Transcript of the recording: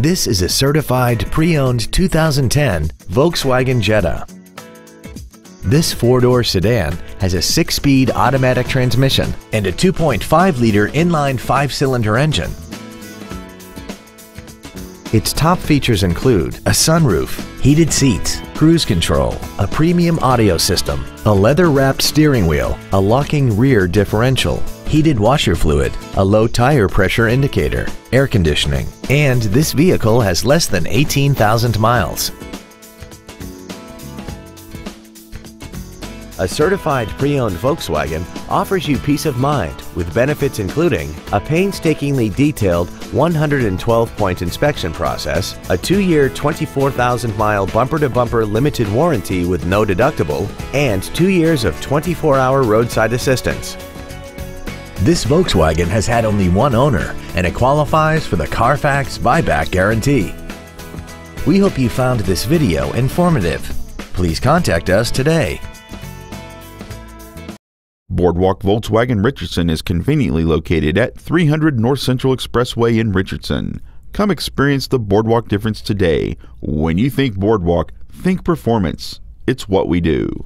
This is a certified pre-owned 2010 Volkswagen Jetta. This four-door sedan has a six-speed automatic transmission and a 2.5-liter inline five-cylinder engine. Its top features include a sunroof, heated seats, cruise control, a premium audio system, a leather-wrapped steering wheel, a locking rear differential, heated washer fluid, a low tire pressure indicator, air conditioning, and this vehicle has less than 18,000 miles. A certified pre-owned Volkswagen offers you peace of mind with benefits including a painstakingly detailed 112-point inspection process, a 2-year 24,000-mile bumper-to-bumper limited warranty with no deductible, and 2 years of 24-hour roadside assistance. This Volkswagen has had only one owner and it qualifies for the Carfax buyback guarantee. We hope you found this video informative. Please contact us today. Boardwalk Volkswagen Richardson is conveniently located at 300 North Central Expressway in Richardson. Come experience the Boardwalk difference today. When you think Boardwalk, think performance. It's what we do.